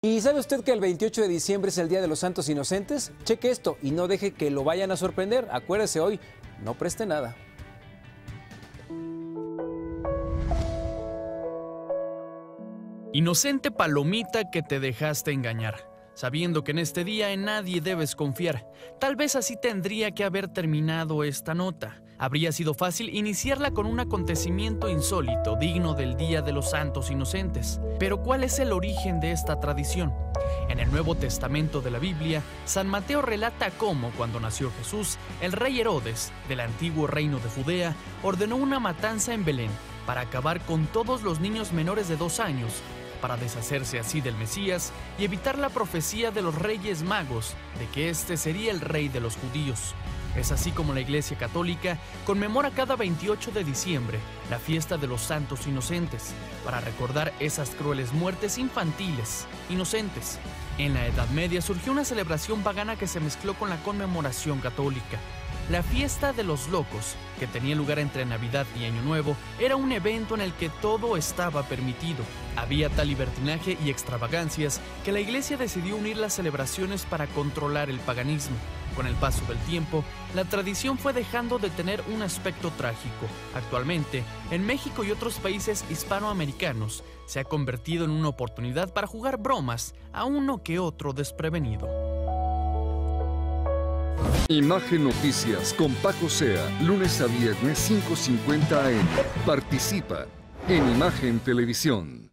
¿Y sabe usted que el 28 de diciembre es el Día de los Santos Inocentes? Cheque esto y no deje que lo vayan a sorprender. Acuérdese hoy, no preste nada. Inocente palomita que te dejaste engañar, sabiendo que en este día en nadie debes confiar. Tal vez así tendría que haber terminado esta nota. Habría sido fácil iniciarla con un acontecimiento insólito, digno del Día de los Santos Inocentes. Pero ¿cuál es el origen de esta tradición? En el Nuevo Testamento de la Biblia, San Mateo relata cómo, cuando nació Jesús, el rey Herodes, del antiguo reino de Judea, ordenó una matanza en Belén para acabar con todos los niños menores de dos años, para deshacerse así del Mesías y evitar la profecía de los reyes magos de que éste sería el rey de los judíos. Es así como la Iglesia Católica conmemora cada 28 de diciembre la fiesta de los santos inocentes, para recordar esas crueles muertes infantiles, inocentes. En la Edad Media surgió una celebración pagana que se mezcló con la conmemoración católica. La fiesta de los locos, que tenía lugar entre Navidad y Año Nuevo, era un evento en el que todo estaba permitido. Había tal libertinaje y extravagancias que la iglesia decidió unir las celebraciones para controlar el paganismo. Con el paso del tiempo, la tradición fue dejando de tener un aspecto trágico. Actualmente, en México y otros países hispanoamericanos, se ha convertido en una oportunidad para jugar bromas a uno que otro desprevenido. Imagen Noticias con Paco Sea, lunes a viernes 5.50 AM. Participa en Imagen Televisión.